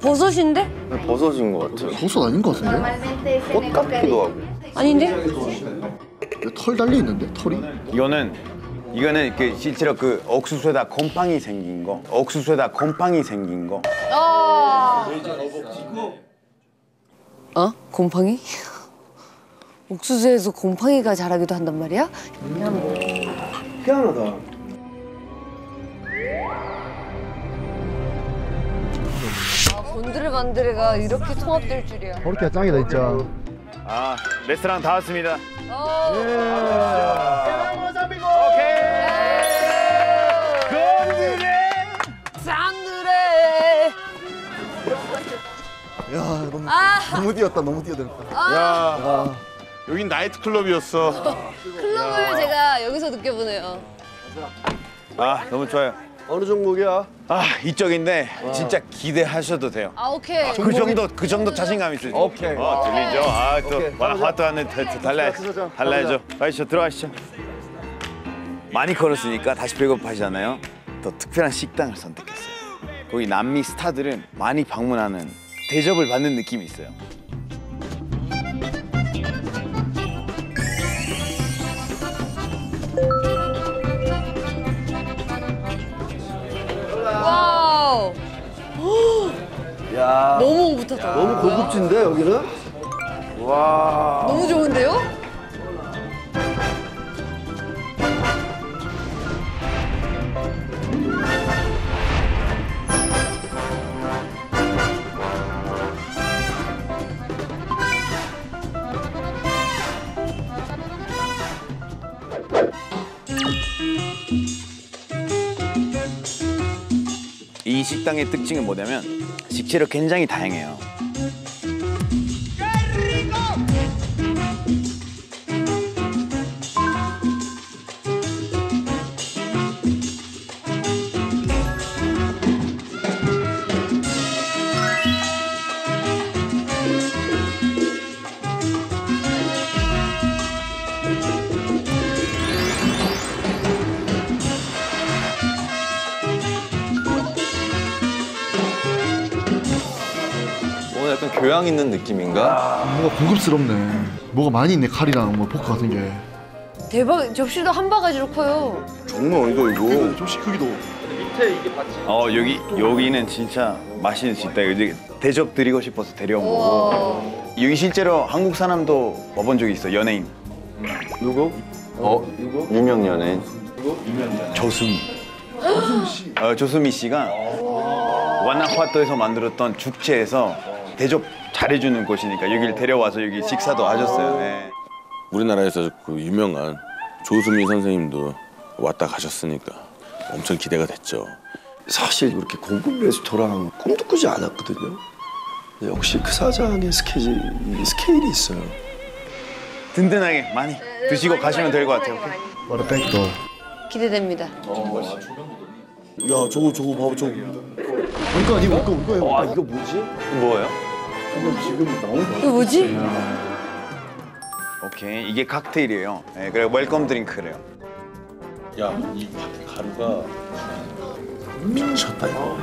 버섯인데? 버섯인 것 같아요. 버섯 아닌 것 같은데? 꽃 같기도 하고. 아닌데? 왜털 달려 있는데 털이? 이거는 이거는 그 실제로 그 옥수수에다 곰팡이 생긴 거. 옥수수에다 곰팡이 생긴 거. 어? 곰팡이? 옥수수에서 곰팡이가 자라기도 한단 말이야? 희한하다. 아, 곤드레 만드레가 이렇게 통합될 줄이야. 그렇게 짱이다 진짜. 아 레스토랑 다 왔습니다. 어. 쌍드레. 야 너무 아, 너무 뛰었다 너무 뛰어들었다. 야, 여긴 나이트 클럽이었어. 클럽을 제가 여기서 느껴보네요. 아 너무 좋아요. 어느 종목이야? 아 이쪽인데 진짜 기대하셔도 돼요. 아, 오케이. 그 정도 그 정도 자신감 있으죠. 오케이. 어 들리죠? 아 또 오케이. 와나 화도 안에 달라야죠. 가보자. 달라야죠. 가시죠 들어가시죠. 많이 걸었으니까 다시 배고파하잖아요. 더 특별한 식당을 선택했어요. 거기 남미 스타들은 많이 방문하는 대접을 받는 느낌이 있어요. 너무 오붓하다. 너무 고급진데 여기는? 와. 너무 좋은데요? 이 식당의 특징은 뭐냐면 식재료 굉장히 다양해요. 교양 있는 느낌인가? 뭔가 고급스럽네. 뭐가 많이 있네 칼이랑 뭐 포크 같은 게. 대박. 접시도 한 바가지로 커요. 장난 아니다 이거. 좀시 크기도. 어 여기 여기는 진짜 맛있는 식당. 여기 대접 드리고 싶어서 데려온 거고. 여기 실제로 한국 사람도 와본 적이 있어 연예인 누구? 어, 유명 연예인. 조수미. 조수미 씨. 어 조수미 씨가 과나후아토에서 만들었던 축제에서 대접 잘해주는 곳이니까 여기를 데려와서 여기 식사도 하셨어요. 네. 우리나라에서 그 유명한 조수미 선생님도 왔다 가셨으니까 엄청 기대가 됐죠. 사실 그렇게 고급 레스토랑 꿈도 꾸지 않았거든요. 근데 역시 그 사장의 스케일, 스케일이 있어요. 든든하게 많이 드시고 가시면 될 것 같아요. What a back door. 기대됩니다. 야 저거 저거 봐봐 저거. 그러니까 이거 이거. 아 이거 뭐지? 뭐예요? 지금 나온 거. 이거 뭐지? 오케이 이게 칵테일이에요. 네, 그래 welcome drink래요. 야, 이 가루가 미쳤다 이거.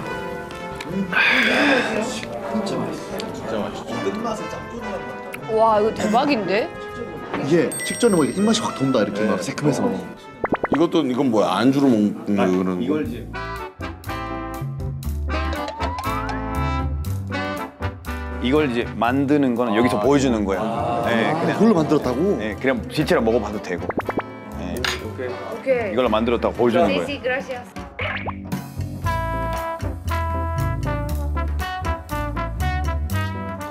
와, 이거 대박인데? 이게 식전에 뭐 입맛이 확 돈다 이렇게 막 새콤해서. 이것도 이건 뭐야 안주로 먹는 거는 거. 이제 이걸 이제 만드는 거는 여기서 보여주는 거야. 네, 그냥 그걸로 만들었다고? 네, 그냥 실제로 먹어봐도 되고. 네, Ok. 이걸로 만들었다고 보여주는 Sí, 거예요. sí, gracias.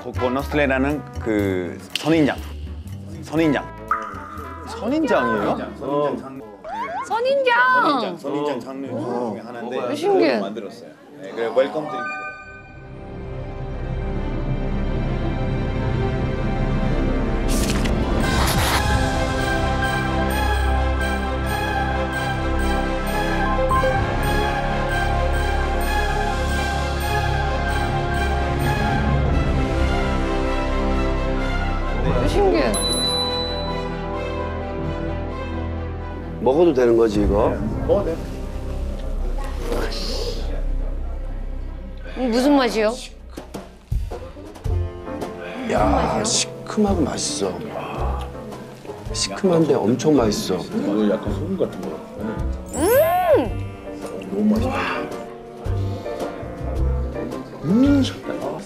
코코너슬레라는 그 선인장. 선인장. 선인장이에요? 선인장! 선인장 장르 중에 하나인데 신기해. 만들었어요. 네, 그래 welcome drink. 먹어도 되는 거지 이거? 음, 무슨 맛이요? 야 시큼하고 맛있어. 와. 시큼한데 엄청 맛있어. 이거 약간 소금 같은 거.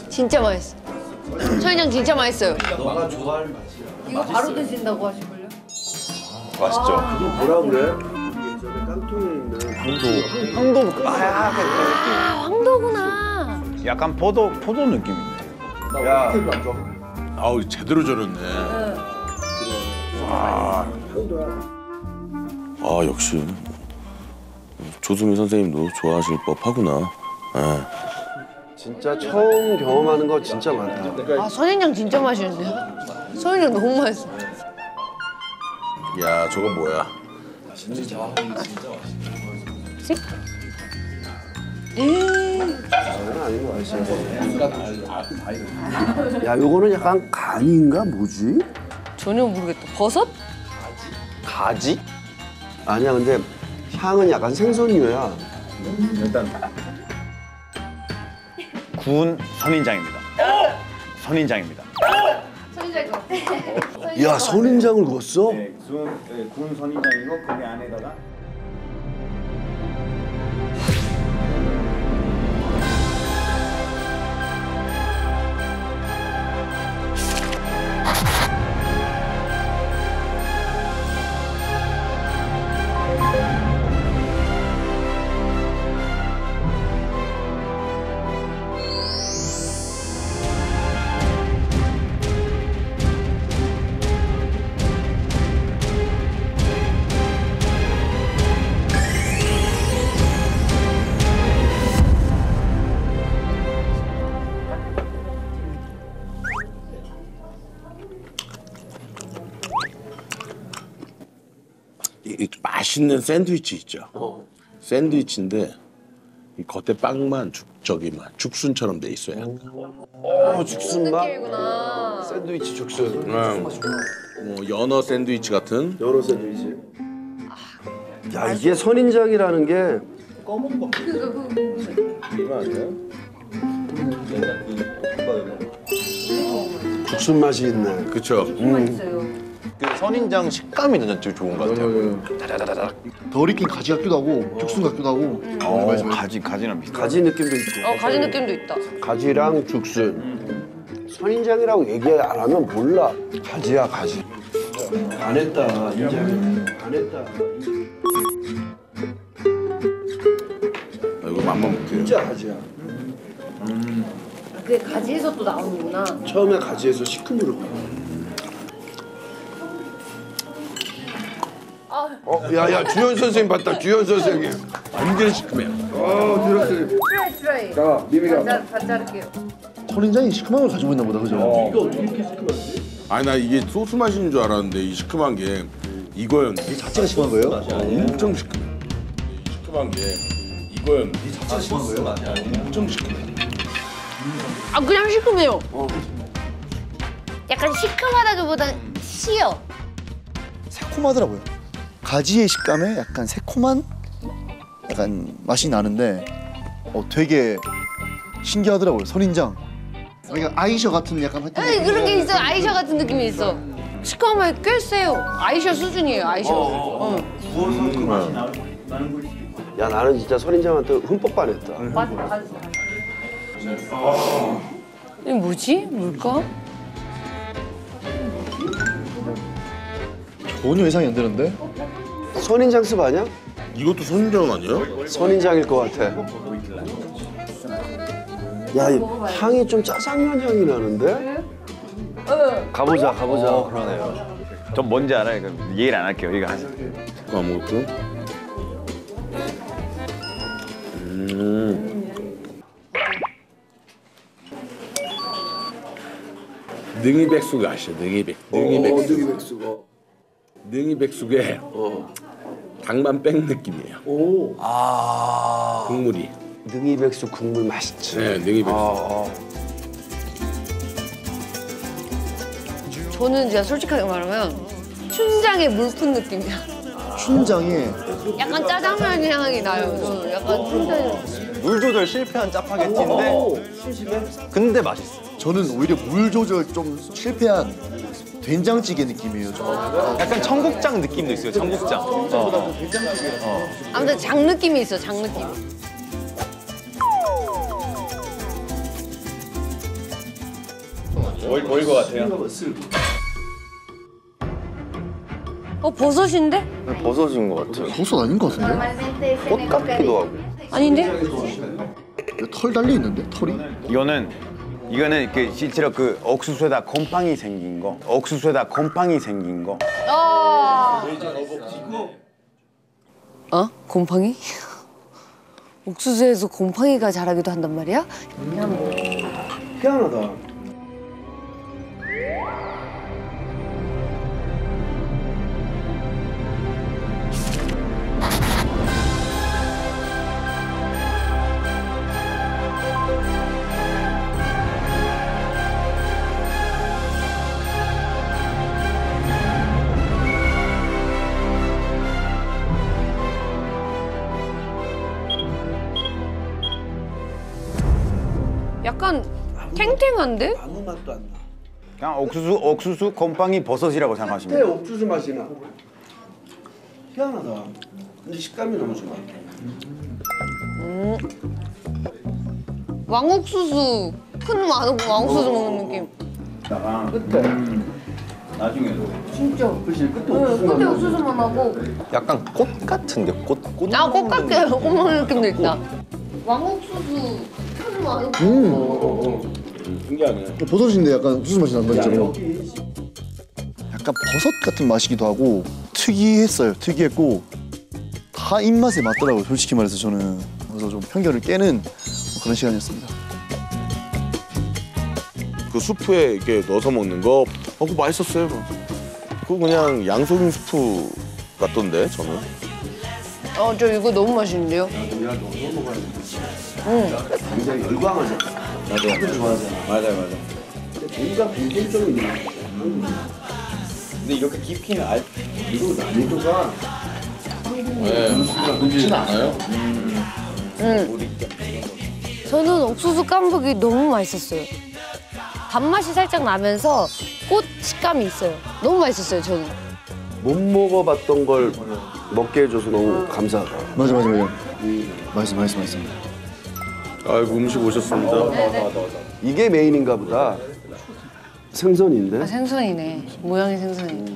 진짜 맛있어. 천인장 진짜 맛있어요. 이거 바로 드신다고 하실걸요? 맛있죠. 뭐라 그래? 예전에 깡통에 있는 아, 황도구나. 약간 포도 포도 느낌인데. 아우 제대로 절였네. 아, 아 역시 조수미 선생님도 좋아하실 법하구나. 예. 진짜 처음 경험하는 거 진짜 많다. 아, 선인장 진짜 맛있는데요? 선인장 너무 맛있어. 야 저거 뭐야? 거 알지? 야, 요거는 약간 간인가 뭐지? 전혀 모르겠다. 버섯? 가지? 아니야, 근데 향은 약간 생선류야. 구운 선인장입니다. 선인장입니다. 야, 선인장을 구웠어? 구운, 구운 선인장이고 거기 안에다가 이, 이 맛있는 샌드위치 있죠. 샌드위치인데 이 겉에 빵만 죽 저기 막 죽순처럼 돼 있어요. 약간. 어, 죽순 맛? 느낌이구나. 샌드위치 죽순. 음. 뭐 연어 샌드위치 같은. 여러 샌드위치. 야, 이게 선인장이라는 게 죽순 맛이 있네. 그쵸. 그 선인장 식감이 진짜 좋은 것 같아요. 덜 익힌 가지 같기도 하고 죽순 같기도 하고. 어. 가지 가지랑 비슷. 가지 느낌도 있고. 어, 가지 느낌도 있다. 가지랑 죽순. 선인장이라고 얘기 안 하면 몰라. 가지야, 가지. 안 했다, 인장. 안 했다. 아, 이거 맛만 볼게요. 진짜 가지야. 그게 가지에서 또 나오는구나. 처음에 가지에서 시큼으로. 어, 야, 야, 주현 선생님 봤다, 주현 선생님. 완전 시큼해요. 어, 주현 선생님. try, try. 자, 미미가. 반, 반 자를게요. 선인장이 시큼한 걸 가지고 있나 보다, 그죠? 이거 어떻게 이렇게 시큼하지? 아니 나 이게 소스 맛인 줄 알았는데 이 시큼한 게 이거였네. 이 자체가 시큼한 거예요? 엄청 시큼해. 이 시큼한 게 이거였네. 이 자체가 시큼한 거예요? 엄청 시큼해. 아, 그냥 시큼해요. 약간 시큼하다기보단 시어. 새콤하더라고요. 가지의 식감에 약간 새콤한 약간 맛이 나는데 어 되게 신기하더라고요. 선인장. 그러니까 아이셔 같은 약간 하여튼 아니, 그런 게 있어. 아이셔 같은 느낌이 있어. 시큼하면 꽤 세요. 아이셔 수준이에요, 아이셔. 어. 야, 나는 진짜 선인장한테 흠뻑 반했다. 이게 뭐지? 뭘까? 전혀 예상이 안 되는데. 선인장 습 아니야? 이것도 선인장 아니야? 선인장일 것 같아. 야, 이 향이 좀 짜장면 향이 나는데? 가보자, 가보자. 어, 그러네요. 전 뭔지 알아요. 그럼 얘기를 안 할게요. 이거 하세요. 아무것도. 음. 능이백숙 아시죠? 능이백. 능이백숙. 능이백숙. 능이백숙에 어. 닭만 뺀 느낌이에요. 오. 국물이. 능이백숙 국물 맛있지. 네, 능이백숙. 저는 진짜 솔직하게 말하면 춘장의 물푼 느낌이야. 춘장에 약간 짜장면 향이 나요. 저는 약간 춘장이. 물 조절 실패한 짜파게티인데 근데 맛있어. 저는 오히려 물 조절 좀 실패한 된장찌개 느낌이에요. 좀. 약간 청국장 느낌도 있어요. 청국장. 어. 아무튼 장 느낌이 있어, 장 느낌. 뭘, 뭘것 같아요? 어, 버섯인데? 버섯인 것 같아요. 버섯 아닌 것 같은데? 꽃 같기도 하고. 아닌데? 털 달려 있는데 털이? 이거는 이거는 그 실제로 그 옥수수에다 곰팡이 생긴 거, 옥수수에다 곰팡이 생긴 거. 어. 어? 곰팡이? 옥수수에서 곰팡이가 자라기도 한단 말이야? 희한하다. 약간 탱탱한데? 아무 맛도 안 나. 그냥 옥수수 옥수수 곰팡이 버섯이라고 생각하시면 때 돼요. 옥수수 맛이 나. 희한하다. 근데 식감이 너무 좋아. 왕옥수수 큰 왕, 왕옥수수 먹는 느낌. 끝에 나중에도. 진짜. 그렇지 끝에 옥수수 끝에 옥수수만 하고. 약간 꽃 같은데 꽃. 꽃 아, 꽃 같게 꽃 먹는 느낌도 있다. 왕옥수수 큰 왕옥수수. 신기하네. 버섯인데 약간 옥수수 맛이 야 있잖아요. 약간 버섯 같은 맛이기도 하고 특이했어요. 특이했고 다 입맛에 맞더라고요. 솔직히 말해서 저는 그래서 좀 편견을 깨는 그런 시간이었습니다. 그 수프에 이렇게 넣어서 먹는 거, 어, 그거 맛있었어요. 그거 그냥 양송이 수프 같던데 저는. 어, 저 이거 너무 맛있는데요? 굉장히 열광하잖아. 맞아요. 다들 좋아하잖아. 맞아요, 맞아요. 근데 뭔가 공통점이 있는 것 같아. 근데 이렇게 깊이는 알. 그리고 난이도가 그렇진 않아요. 저는 옥수수 깐복이 너무 맛있었어요. 단맛이 살짝 나면서 꽃 식감이 있어요. 너무 맛있었어요, 저는. 못 먹어봤던 걸 먹게 해줘서 너무 감사하다. 맞아 맞아 맞아. 맛있어 맛있어 맛있어. 아이고 음식 오셨습니다. 이게 메인인가 보다. 생선인데? 아, 생선이네. 모양이 생선이네.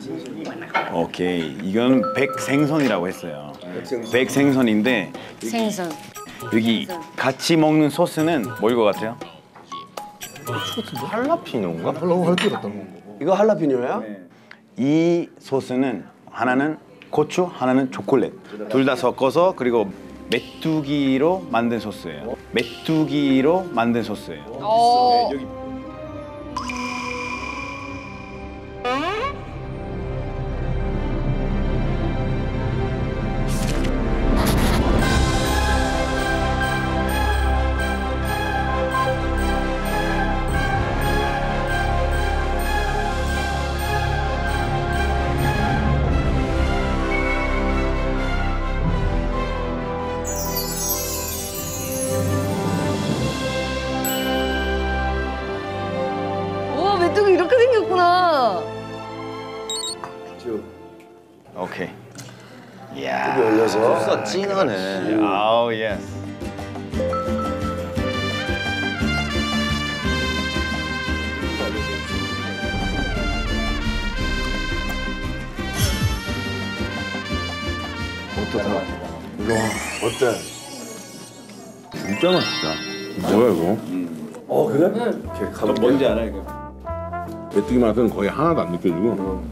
오케이. 이건 백생선이라고 했어요. 백생선 인데 생선. 여기 같이 먹는 소스는 뭐일 것 같아요? 할라피뇨인가? 하려고 할게 같다. 이거 할라피뇨야? 이 소스는 하나는 고추, 하나는 초콜릿. 둘 다 섞어서 그리고 메뚜기로 만든 소스예요. 메뚜기로 만든 소스예요. 어. 진하네. 아우 예. 어때? 진짜 맛있다. 뭐야 이거? 어 그래? 뭔지 알아요? 이거? 메뚜기 맛은 거의 하나도 안 느껴지고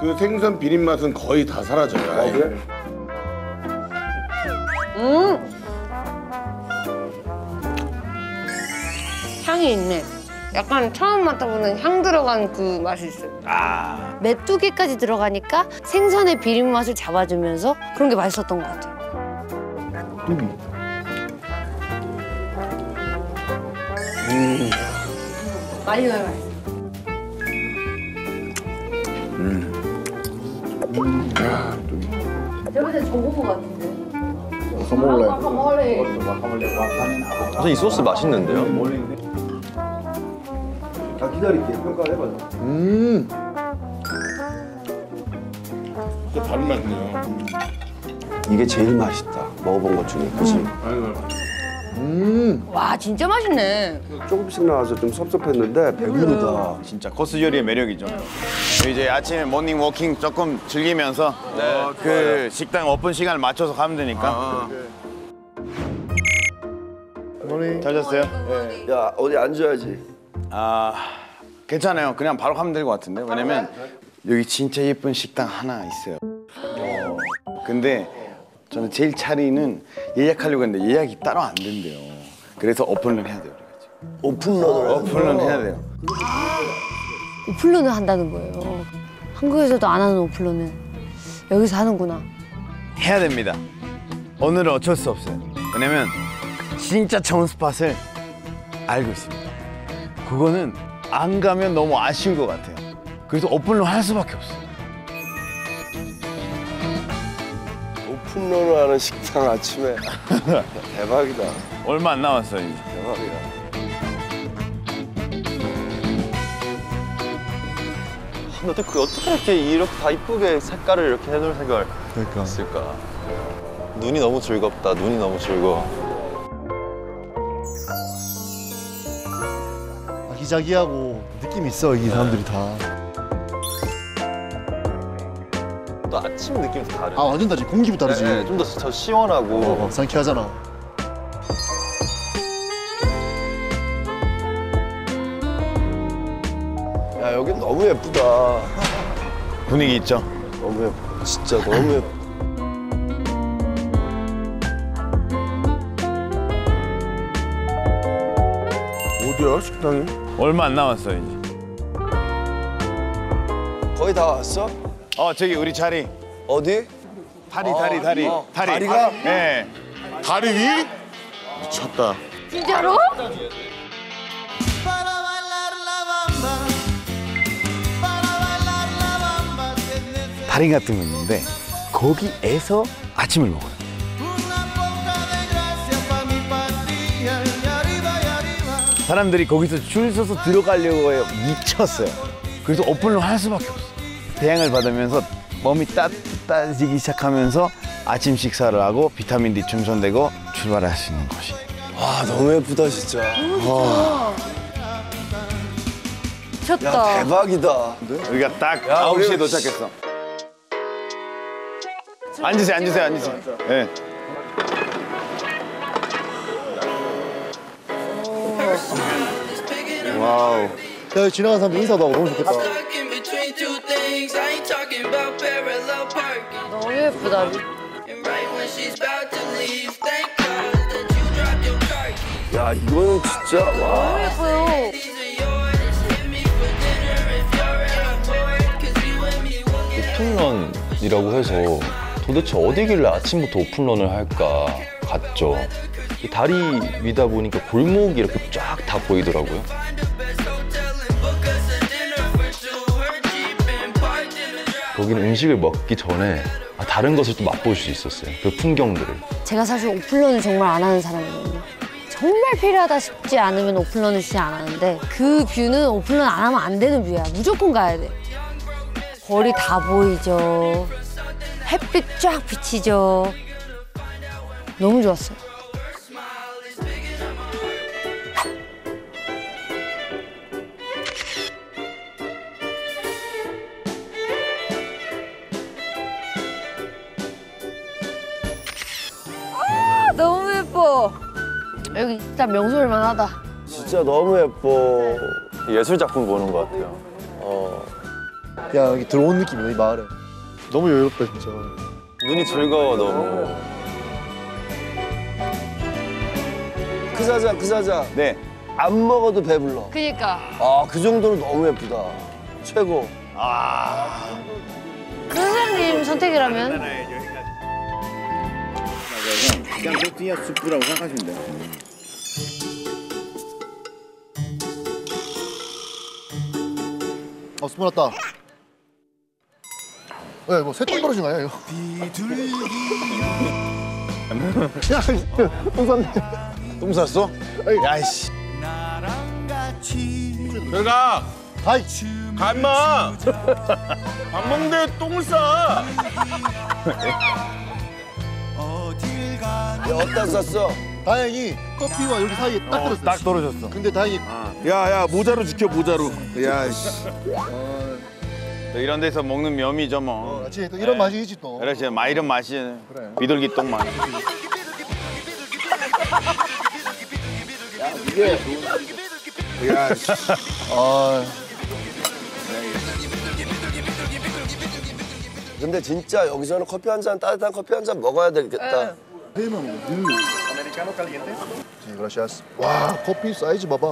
그 생선 비린 맛은 거의 다 사라져요. 아예. 그래? 향이 있네. 약간 처음 맡아보는 향 들어간 그 맛이 있어요. 아 메뚜기까지 들어가니까 생선의 비린 맛을 잡아주면서 그런 게 맛있었던 것 같아요. 많이 넣어요, 맛있어. 저번에 저거 것 같은데. 가먹을래. 가먹을래. 우선 이 소스 맛있는데요? 아 기다릴게 평가해봐. 음. 또 다른 맛이네요. 이게 제일 맛있다. 먹어본 것 중에 그치? 음. 와 진짜 맛있네. 조금씩 나와서 좀 섭섭했는데 배부르다. 진짜 코스 요리의 매력이죠. 이제 아침에 morning walking 조금 즐기면서 그 식당 오픈 시간을 맞춰서 가면 되니까. Morning. 잘 잤어요? 야 어디 앉아야지. 아 괜찮아요. 그냥 바로 가면 될 것 같은데 왜냐면 여기 진짜 예쁜 식당 하나 있어요. 어, 근데 저는 제일 차리는 예약하려고 했는데 예약이 따로 안 된대요. 그래서 오픈을 해야 돼요. 오픈런을 오픈을 해야 돼요. 오플런을 한다는 거예요. 한국에서도 안 하는 오플런을 여기서 하는구나. 해야 됩니다. 오늘은 어쩔 수 없어요. 왜냐면 진짜 좋은 스팟을 알고 있습니다. 그거는 안 가면 너무 아쉬운 것 같아요. 그래서 오픈을 할 수밖에 없어요. 오픈런을 하는 식당 아침에 대박이다. 얼마 안 남았어요. 이제. 대박이다. 근데 그 어떻게 이렇게 이렇게 다 이쁘게 색깔을 이렇게 해놓을 생각을 그러니까. 했을까? 눈이 너무 즐겁다. 눈이 너무 즐거워. 아기자기하고 느낌 있어 이 사람들이 다. 또 아침 느낌이 또 다르네. 아 완전 다르지. 공기부터 다르지. 네, 좀더 더 시원하고. 어, 상쾌하잖아. 야 여긴 너무 예쁘다. 분위기 있죠? 너무 예뻐. 진짜 너무 예뻐. 어디야 식당이? 얼마 안 남았어요. 이제. 거의 다 왔어? 어 저기 우리 자리. 어디? 다리 다리 다리 다리. 다리가? 네. 다리 위? 미쳤다. 진짜로? 다리 같은 거 있는데 거기에서 아침을 먹어요. 사람들이 거기서 줄 서서 들어가려고 해요. 미쳤어요. 그래서 오픈을 할 수밖에 없어요. 태양을 받으면서 몸이 따뜻해지기 시작하면서 아침 식사를 하고 비타민 D 충전되고 출발할 수 있는 곳이. 와 너무 예쁘다 진짜. 미쳤다. 대박이다. 우리가 딱 야, 9시에 우리가 도착했어. 앉으세요, 앉으세요, 앉으세요. 예. Wow. 야 여기 지나가는 사람들 인사도 하고 너무 좋겠다. 너무 예쁘다. 야 이거는 진짜 와. 너무 예뻐요. 오픈런이라고 해서 도대체 어디길래 아침부터 오픈런을 할까 갔죠. 이 다리 위다 보니까 골목이 이렇게 쫙 다 보이더라고요. 거기는 음식을 먹기 전에 아, 다른 것을 또 맛볼 수 있었어요. 그 풍경들을. 제가 사실 오플런을 정말 안 하는 사람이거든요. 정말 필요하다 싶지 않으면 오플런을 진짜 안 하는데 그 뷰는 오플런 안 하면 안 되는 뷰야. 무조건 가야 돼. 거리 다 보이죠. 햇빛 쫙 비치죠. 너무 좋았어요. 진짜 명소일만 하다. 진짜 너무 예뻐. 예술 작품 보는 것 같아요. 어. 야 여기 들어온 느낌이야 이 마을에. 너무 여유롭다 진짜. 눈이 즐거워 너무. 그 사자 그 사자. 네. 안 먹어도 배불러. 그니까. 아 그 정도로 너무 예쁘다. 최고. 그 선생님 선택이라면? 그냥 토티야 수프라고 생각하시면 돼요. 어 스폰 왔다. 왜, 뭐 새똥 떨어진 거 아니야, 이거? 야, 똥 쌌네. 똥 쌌어? 야이씨. 나랑 같이 들어가. 다이. 가 임마. 밥 먹는데 똥을 싸. 야, 어디다 쌌어? 다행히 커피와 여기 사이에 딱 떨어졌어. 딱 떨어졌어. 근데 다행히 야야 모자로 지켜 모자로. 야 씨. 또 이런 데서 먹는 면이죠 뭐. 어, 그렇지 또 이런 맛이지 또. 그렇지, 마 이런 맛이 그래. 비둘기 똥 맛. 야 씨. 아, 근데 진짜 여기서는 커피 한 잔 따뜻한 커피 한 잔 먹어야 되겠다. 회만 먹어. 늘. 네, 그라시아스. 와, 커피 사이즈 봐봐.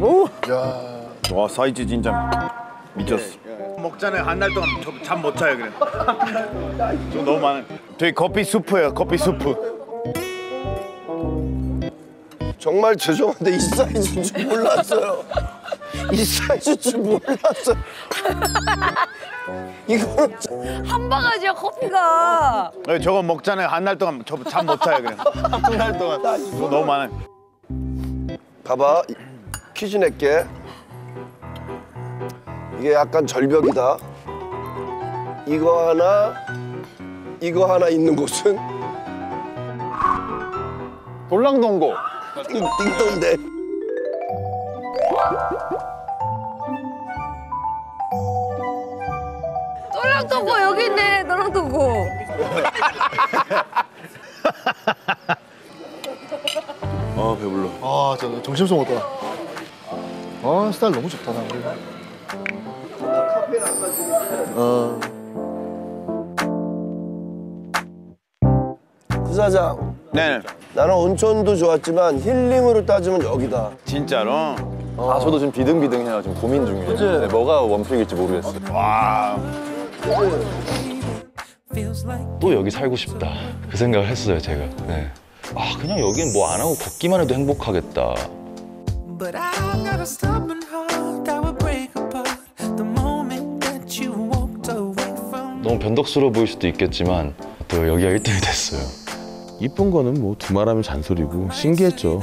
오. 야. 와 사이즈 진짜 미쳤어. 먹잖아요 한 달 동안 잠 못 자요 그래. 좀 너무 많아. 되게 커피 수프예요 커피 수프. 정말 죄송한데 이 사이즈인 줄 몰랐어요. 이 사이즈인 줄 몰랐어요. 이거는 한 바가지야 커피가. 네, 저거 먹잖아요 한달 동안 잠못 자요 그래. 한달 동안 좀 너무 많아. 봐봐 이- 퀴즈 낼게. 이게 약간 절벽이다. 이거 하나, 이거 하나 있는 곳은 돌랑동고. 띵, 띵동대. 똘랑또고 여기 있네 똘랑또고. 아 배불러. 아, 저 정신없어 먹다. 아, 스타일 너무 좋다, 나. 어. 부사장, 네, 나는 온천도 좋았지만 힐링으로 따지면 여기다. 진짜로. 아 저도 지금 비등비등해요. 지금 고민 중이에요. 네, 뭐가 원픽일지 모르겠어요. 와. 또 여기 살고 싶다. 그 생각을 했어요 제가. 네. 아 그냥 여긴 뭐 안 하고 걷기만 해도 행복하겠다. 너무 변덕스러워 보일 수도 있겠지만 또 여기가 1등이 됐어요. 이쁜 거는 뭐 두말하면 잔소리고 신기했죠.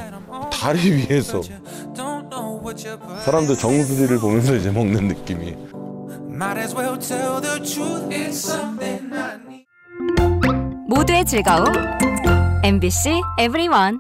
다리 위에서. 사람들 정수리를 보면서 이제 먹는 느낌이. 모두의 즐거움 MBC EVERYONE